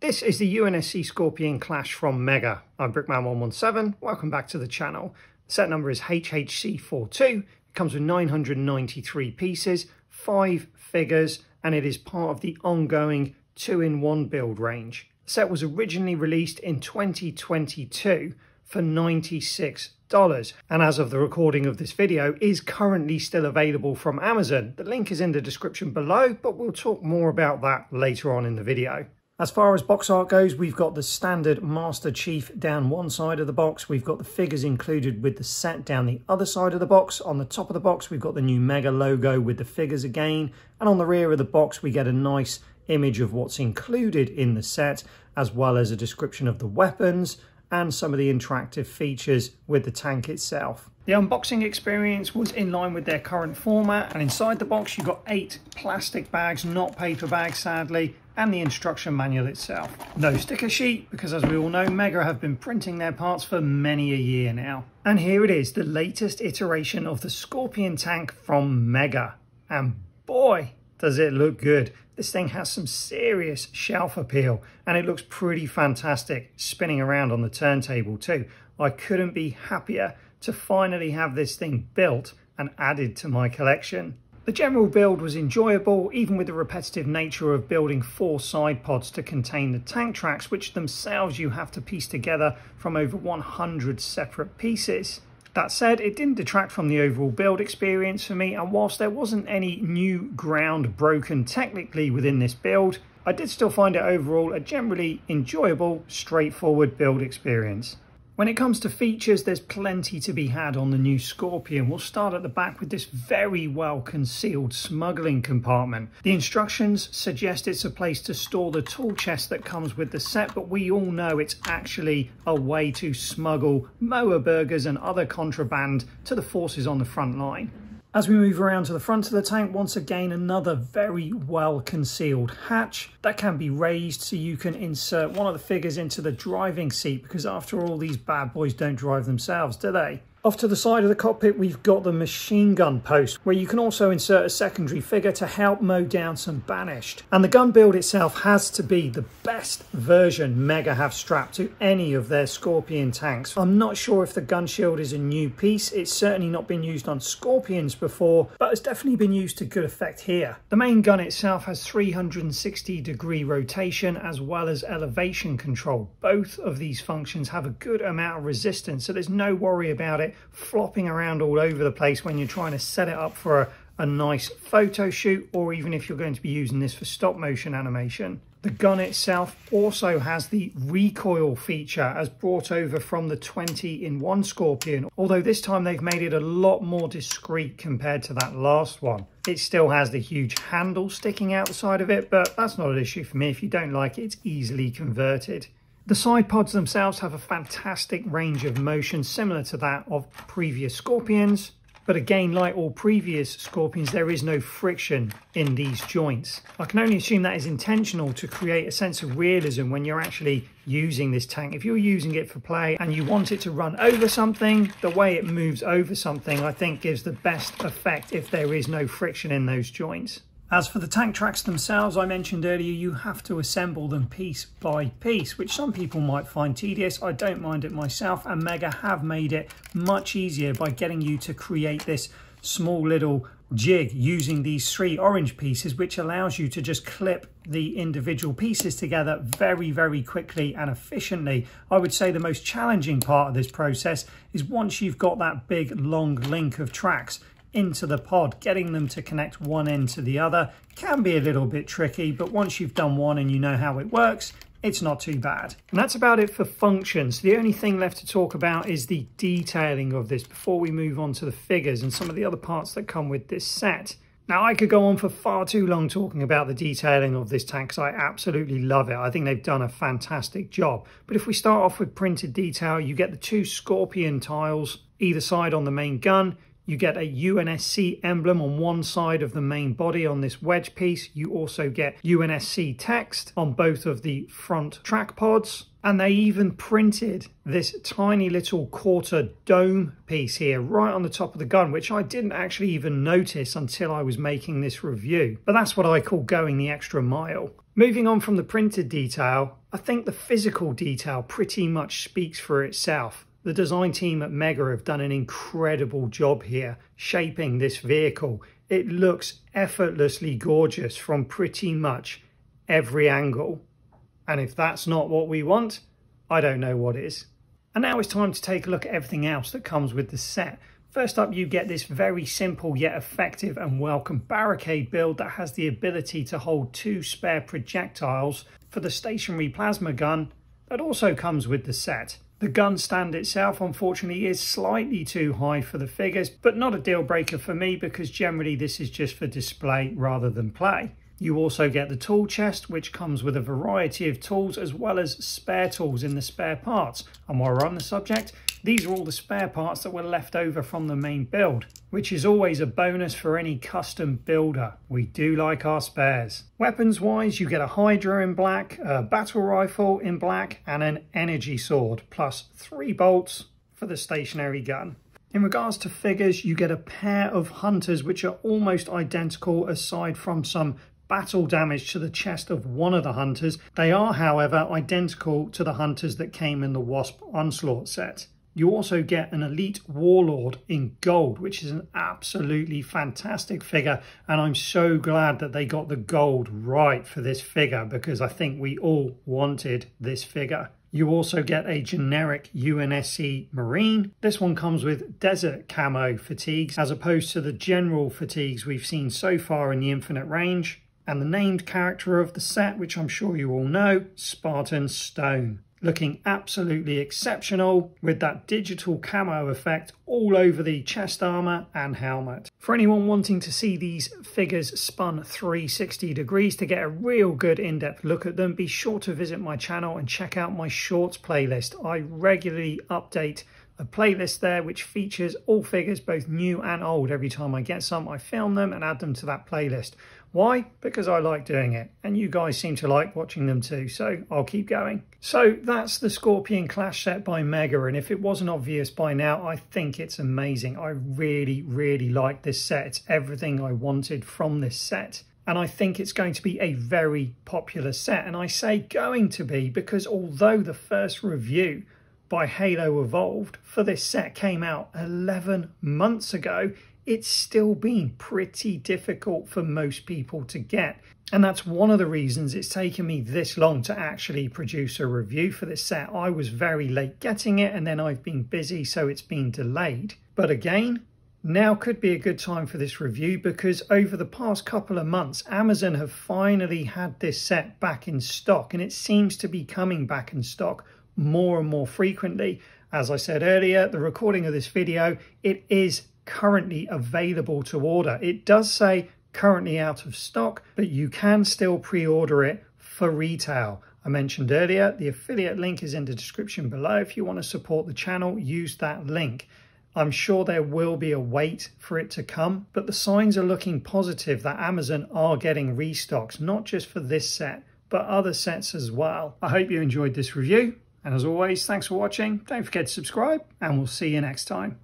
This is the UNSC Scorpion Clash from Mega. I'm Brickman117, welcome back to the channel. Set number is HHC42, it comes with 993 pieces, 5 figures, and it is part of the ongoing 2-in-1 build range. The set was originally released in 2022 for $96 and as of the recording of this video is currently still available from Amazon. The link is in the description below but we'll talk more about that later on in the video. As far as box art goes, we've got the standard Master Chief down one side of the box. We've got the figures included with the set down the other side of the box. On the top of the box, we've got the new Mega logo with the figures again. And on the rear of the box, we get a nice image of what's included in the set, as well as a description of the weapons, and some of the interactive features with the tank itself. The unboxing experience was in line with their current format and inside the box you've got eight plastic bags, not paper bags sadly, and the instruction manual itself. No sticker sheet because as we all know Mega have been printing their parts for many a year now. And here it is, the latest iteration of the Scorpion tank from Mega. And boy, does it look good. This thing has some serious shelf appeal and it looks pretty fantastic spinning around on the turntable too. I couldn't be happier to finally have this thing built and added to my collection. The general build was enjoyable, even with the repetitive nature of building four side pods to contain the tank tracks, which themselves you have to piece together from over 100 separate pieces. That said, it didn't detract from the overall build experience for me, and whilst there wasn't any new ground broken technically within this build, I did still find it overall a generally enjoyable, straightforward build experience. When it comes to features, there's plenty to be had on the new Scorpion. We'll start at the back with this very well concealed smuggling compartment. The instructions suggest it's a place to store the tool chest that comes with the set, but we all know it's actually a way to smuggle Moa burgers and other contraband to the forces on the front line. As we move around to the front of the tank, once again, another very well concealed hatch that can be raised so you can insert one of the figures into the driving seat because after all, these bad boys don't drive themselves, do they? Off to the side of the cockpit, we've got the machine gun post, where you can also insert a secondary figure to help mow down some banished. And the gun build itself has to be the best version Mega have strapped to any of their Scorpion tanks. I'm not sure if the gun shield is a new piece. It's certainly not been used on Scorpions before, but it's definitely been used to good effect here. The main gun itself has 360 degree rotation as well as elevation control. Both of these functions have a good amount of resistance, so there's no worry about it it flopping around all over the place when you're trying to set it up for a, a nice photo shoot or even if you're going to be using this for stop motion animation. The gun itself also has the recoil feature as brought over from the 20 in 1 Scorpion, although this time they've made it a lot more discreet compared to that last one. It still has the huge handle sticking out the side of it, but that's not an issue for me. If you don't like it, it's easily converted. The side pods themselves have a fantastic range of motion similar to that of previous Scorpions, but again, like all previous Scorpions, there is no friction in these joints. I can only assume that is intentional to create a sense of realism when you're actually using this tank. If you're using it for play and you want it to run over something, the way it moves over something, I think gives the best effect if there is no friction in those joints. As for the tank tracks themselves, I mentioned earlier, you have to assemble them piece by piece, which some people might find tedious. I don't mind it myself, and Mega have made it much easier by getting you to create this small little jig using these three orange pieces, which allows you to just clip the individual pieces together very, very quickly and efficiently. I would say the most challenging part of this process is once you've got that big long link of tracks, into the pod, getting them to connect one end to the other can be a little bit tricky, but once you've done one and you know how it works, it's not too bad. And that's about it for functions. The only thing left to talk about is the detailing of this before we move on to the figures and some of the other parts that come with this set. Now, I could go on for far too long talking about the detailing of this tank because I absolutely love it. I think they've done a fantastic job. But if we start off with printed detail, you get the two Scorpion tiles either side on the main gun. You get a UNSC emblem on one side of the main body on this wedge piece. You also get UNSC text on both of the front track pods. And they even printed this tiny little quarter dome piece here right on the top of the gun, which I didn't actually even notice until I was making this review. But that's what I call going the extra mile. Moving on from the printed detail, I think the physical detail pretty much speaks for itself. The design team at Mega have done an incredible job here shaping this vehicle. It looks effortlessly gorgeous from pretty much every angle. And if that's not what we want, I don't know what is. And now it's time to take a look at everything else that comes with the set. First up, you get this very simple yet effective and welcome barricade build that has the ability to hold two spare projectiles for the stationary plasma gun that also comes with the set. The gun stand itself unfortunately is slightly too high for the figures, but not a deal breaker for me because generally this is just for display rather than play. You also get the tool chest, which comes with a variety of tools as well as spare tools in the spare parts. And while we're on the subject, these are all the spare parts that were left over from the main build, which is always a bonus for any custom builder. We do like our spares. Weapons wise, you get a Hydra in black, a battle rifle in black, and an energy sword, plus three bolts for the stationary gun. In regards to figures, you get a pair of hunters which are almost identical aside from some battle damage to the chest of one of the hunters. They are, however, identical to the hunters that came in the Wasp Onslaught set. You also get an Elite Warlord in gold, which is an absolutely fantastic figure. And I'm so glad that they got the gold right for this figure because I think we all wanted this figure. You also get a generic UNSC Marine. This one comes with desert camo fatigues as opposed to the general fatigues we've seen so far in the Infinite Range and the named character of the set, which I'm sure you all know, Spartan Stone. Looking absolutely exceptional with that digital camo effect all over the chest armor and helmet. For anyone wanting to see these figures spun 360 degrees to get a real good in-depth look at them, be sure to visit my channel and check out my shorts playlist. I regularly update a playlist there which features all figures both new and old every time I get some I film them and add them to that playlist why? Because I like doing it, and you guys seem to like watching them too, so I'll keep going. So that's the Scorpion Clash set by Mega, and if it wasn't obvious by now, I think it's amazing. I really, really like this set. It's everything I wanted from this set. And I think it's going to be a very popular set. And I say going to be because although the first review by Halo Evolved for this set came out 11 months ago, it's still been pretty difficult for most people to get. And that's one of the reasons it's taken me this long to actually produce a review for this set. I was very late getting it and then I've been busy, so it's been delayed. But again, now could be a good time for this review because over the past couple of months, Amazon have finally had this set back in stock and it seems to be coming back in stock more and more frequently. As I said earlier, the recording of this video, it is currently available to order. It does say currently out of stock, but you can still pre-order it for retail. I mentioned earlier, the affiliate link is in the description below. If you want to support the channel, use that link. I'm sure there will be a wait for it to come, but the signs are looking positive that Amazon are getting restocks, not just for this set, but other sets as well. I hope you enjoyed this review. And as always, thanks for watching. Don't forget to subscribe and we'll see you next time.